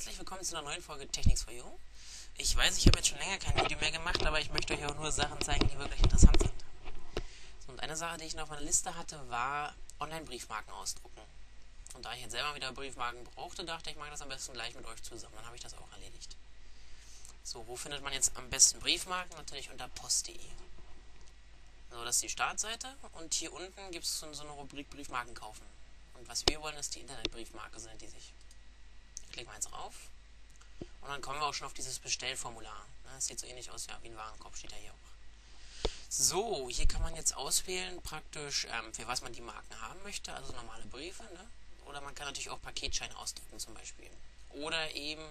herzlich willkommen zu einer neuen Folge Technics for You. Ich weiß, ich habe jetzt schon länger kein Video mehr gemacht, aber ich möchte euch auch nur Sachen zeigen, die wirklich interessant sind. Und eine Sache, die ich noch auf meiner Liste hatte, war Online-Briefmarken ausdrucken. Und da ich jetzt selber wieder Briefmarken brauchte, dachte ich, ich mache das am besten gleich mit euch zusammen. Dann habe ich das auch erledigt. So, wo findet man jetzt am besten Briefmarken? Natürlich unter post.de. So, das ist die Startseite und hier unten gibt es so eine Rubrik Briefmarken kaufen. Und was wir wollen, ist die Internetbriefmarke sein, die sich klicken wir jetzt rauf. Und dann kommen wir auch schon auf dieses Bestellformular. Das sieht so ähnlich aus ja, wie ein Warenkorb, steht ja hier auch. So, hier kann man jetzt auswählen, praktisch, ähm, für was man die Marken haben möchte, also normale Briefe. Ne? Oder man kann natürlich auch Paketscheine ausdrucken zum Beispiel. Oder eben,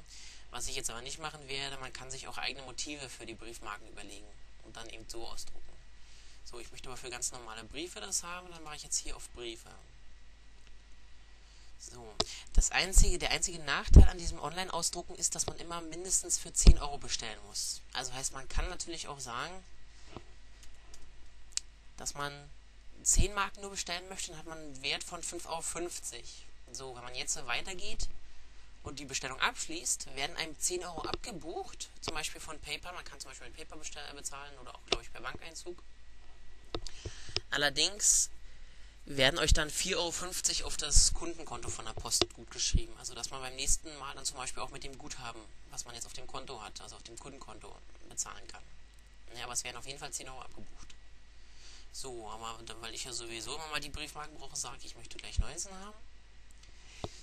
was ich jetzt aber nicht machen werde, man kann sich auch eigene Motive für die Briefmarken überlegen und dann eben so ausdrucken. So, ich möchte aber für ganz normale Briefe das haben, dann mache ich jetzt hier auf Briefe. So, das einzige, der einzige Nachteil an diesem Online-Ausdrucken ist, dass man immer mindestens für 10 Euro bestellen muss. Also heißt, man kann natürlich auch sagen, dass man 10 Marken nur bestellen möchte, dann hat man einen Wert von 5,50 Euro. So, wenn man jetzt so weitergeht und die Bestellung abschließt, werden einem 10 Euro abgebucht, zum Beispiel von PayPal. Man kann zum Beispiel mit PayPal bezahlen oder auch, glaube ich, per Bankeinzug. Allerdings werden euch dann 4,50 Euro auf das Kundenkonto von der Post gut geschrieben. Also dass man beim nächsten Mal dann zum Beispiel auch mit dem Guthaben, was man jetzt auf dem Konto hat, also auf dem Kundenkonto, bezahlen kann. Ja, aber es werden auf jeden Fall 10 Euro abgebucht. So, aber weil ich ja sowieso immer mal die Briefmarken brauche, sage ich, ich möchte gleich Neues haben.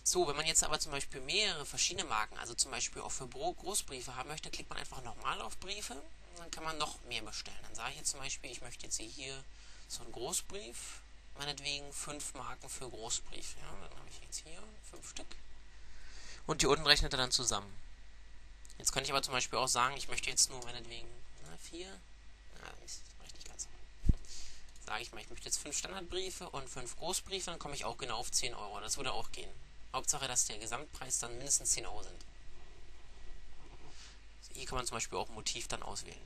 So, wenn man jetzt aber zum Beispiel mehrere verschiedene Marken, also zum Beispiel auch für Großbriefe haben möchte, klickt man einfach nochmal auf Briefe und dann kann man noch mehr bestellen. Dann sage ich jetzt zum Beispiel, ich möchte jetzt hier so einen Großbrief meinetwegen fünf Marken für Großbrief. Ja, dann habe ich jetzt hier fünf Stück. Und hier unten rechnet er dann zusammen. Jetzt könnte ich aber zum Beispiel auch sagen, ich möchte jetzt nur meinetwegen na, vier. Ja, das reicht nicht ganz. Sage ich mal, ich möchte jetzt fünf Standardbriefe und fünf Großbriefe, dann komme ich auch genau auf 10 Euro. Das würde auch gehen. Hauptsache, dass der Gesamtpreis dann mindestens 10 Euro sind. Hier kann man zum Beispiel auch ein Motiv dann auswählen.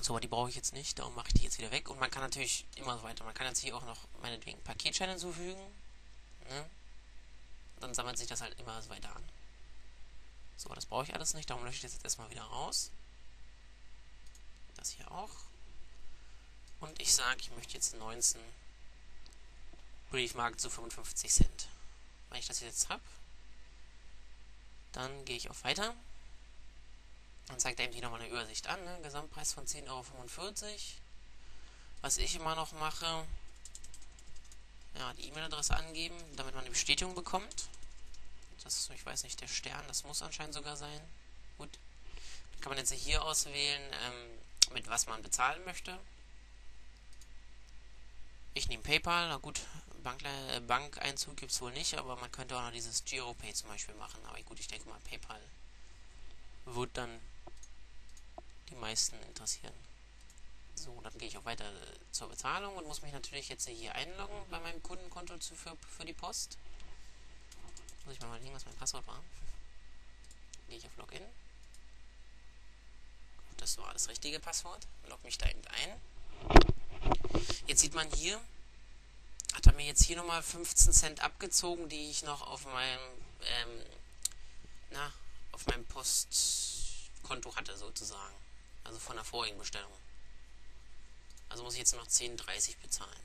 So, aber die brauche ich jetzt nicht, darum mache ich die jetzt wieder weg. Und man kann natürlich immer so weiter. Man kann jetzt hier auch noch meinetwegen Paketscheine hinzufügen. Ne? Dann sammelt sich das halt immer so weiter an. So, das brauche ich alles nicht, darum lösche ich das jetzt erstmal wieder raus. Das hier auch. Und ich sage, ich möchte jetzt 19 Briefmarken zu 55 Cent. Wenn ich das jetzt habe, dann gehe ich auf Weiter. Dann zeigt er eben hier nochmal eine Übersicht an. Ne? Gesamtpreis von 10,45 Euro. Was ich immer noch mache, ja, die E-Mail-Adresse angeben, damit man eine Bestätigung bekommt. Das ist, ich weiß nicht, der Stern, das muss anscheinend sogar sein. Gut. Dann kann man jetzt hier auswählen, ähm, mit was man bezahlen möchte. Ich nehme PayPal, na gut, Bankle äh, Bankeinzug gibt es wohl nicht, aber man könnte auch noch dieses GiroPay zum Beispiel machen. Aber gut, ich denke mal, PayPal wird dann die meisten interessieren. So, dann gehe ich auch weiter zur Bezahlung und muss mich natürlich jetzt hier einloggen bei meinem Kundenkonto für, für die Post. Muss ich mal überlegen, was mein Passwort war. Gehe ich auf Login. Das war das richtige Passwort. Log mich da eben ein. Jetzt sieht man hier, hat er mir jetzt hier nochmal 15 Cent abgezogen, die ich noch auf meinem, ähm, na, auf meinem Postkonto hatte sozusagen. Also von der vorigen Bestellung. Also muss ich jetzt noch 10,30 bezahlen.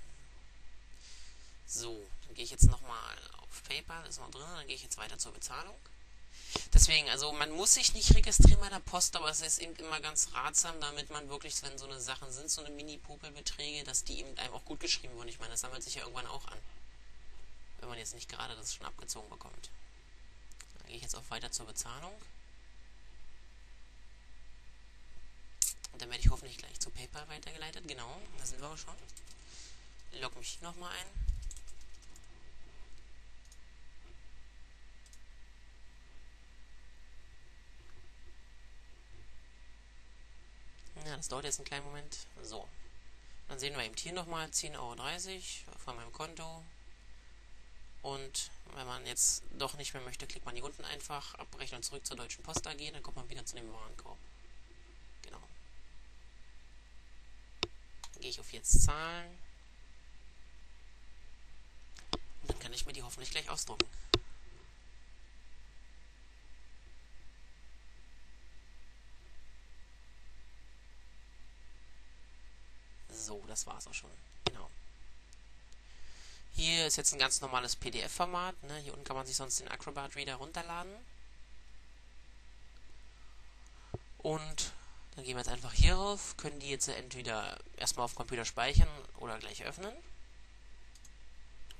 So, dann gehe ich jetzt nochmal auf PayPal, ist noch drin, dann gehe ich jetzt weiter zur Bezahlung. Deswegen, also man muss sich nicht registrieren bei der Post, aber es ist eben immer ganz ratsam, damit man wirklich, wenn so eine Sachen sind, so eine Mini-Popelbeträge, dass die eben einem auch gut geschrieben wurden. Ich meine, das sammelt sich ja irgendwann auch an. Wenn man jetzt nicht gerade das schon abgezogen bekommt. Dann gehe ich jetzt auch weiter zur Bezahlung. Und dann werde ich hoffentlich gleich zu PayPal weitergeleitet. Genau, da sind wir auch schon. Log mich nochmal ein. Ja, das dauert jetzt einen kleinen Moment. So. Dann sehen wir eben hier nochmal 10,30 Euro von meinem Konto. Und wenn man jetzt doch nicht mehr möchte, klickt man hier unten einfach abbrechen und zurück zur Deutschen Post AG, dann kommt man wieder zu dem Warenkorb. gehe ich auf Jetzt zahlen. Und dann kann ich mir die hoffentlich gleich ausdrucken. So, das war's auch schon. Genau. Hier ist jetzt ein ganz normales PDF-Format. Ne? Hier unten kann man sich sonst den Acrobat Reader runterladen. Und dann gehen wir jetzt einfach hier rauf, können die jetzt entweder erstmal auf Computer speichern oder gleich öffnen.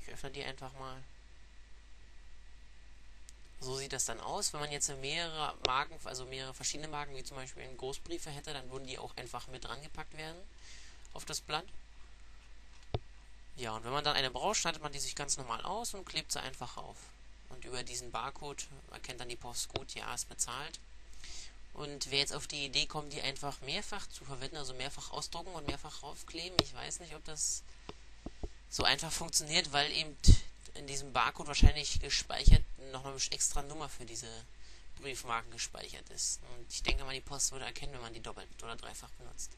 Ich öffne die einfach mal. So sieht das dann aus. Wenn man jetzt mehrere Marken, also mehrere verschiedene Marken, wie zum Beispiel in Großbriefe hätte, dann würden die auch einfach mit dran gepackt werden auf das Blatt. Ja, und wenn man dann eine braucht, schneidet man die sich ganz normal aus und klebt sie einfach auf. Und über diesen Barcode erkennt dann die Post gut, ja, ist bezahlt. Und wer jetzt auf die Idee kommt, die einfach mehrfach zu verwenden, also mehrfach ausdrucken und mehrfach raufkleben, ich weiß nicht, ob das so einfach funktioniert, weil eben in diesem Barcode wahrscheinlich gespeichert noch eine extra Nummer für diese Briefmarken gespeichert ist. Und ich denke mal, die Post würde erkennen, wenn man die doppelt oder dreifach benutzt.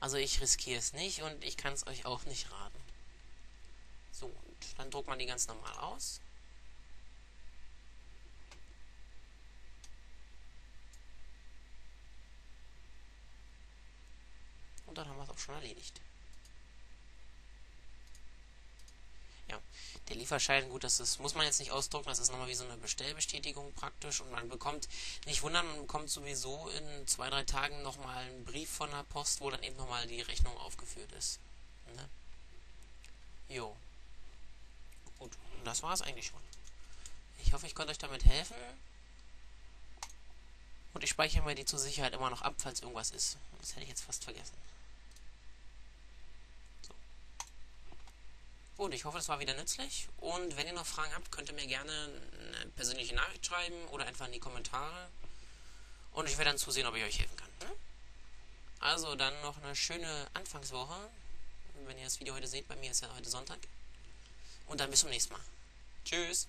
Also ich riskiere es nicht und ich kann es euch auch nicht raten. So, und dann druckt man die ganz normal aus. Dann haben wir es auch schon erledigt. Ja, der Lieferschein, gut, das ist, muss man jetzt nicht ausdrucken, das ist nochmal wie so eine Bestellbestätigung praktisch und man bekommt, nicht wundern, man bekommt sowieso in zwei, drei Tagen nochmal einen Brief von der Post, wo dann eben nochmal die Rechnung aufgeführt ist. Ne? Jo. Gut, und das war es eigentlich schon. Ich hoffe, ich konnte euch damit helfen. Und ich speichere mir die zur Sicherheit immer noch ab, falls irgendwas ist. Das hätte ich jetzt fast vergessen. Gut, ich hoffe, das war wieder nützlich. Und wenn ihr noch Fragen habt, könnt ihr mir gerne eine persönliche Nachricht schreiben oder einfach in die Kommentare. Und ich werde dann zusehen, ob ich euch helfen kann. Ne? Also dann noch eine schöne Anfangswoche. Wenn ihr das Video heute seht, bei mir ist ja heute Sonntag. Und dann bis zum nächsten Mal. Tschüss.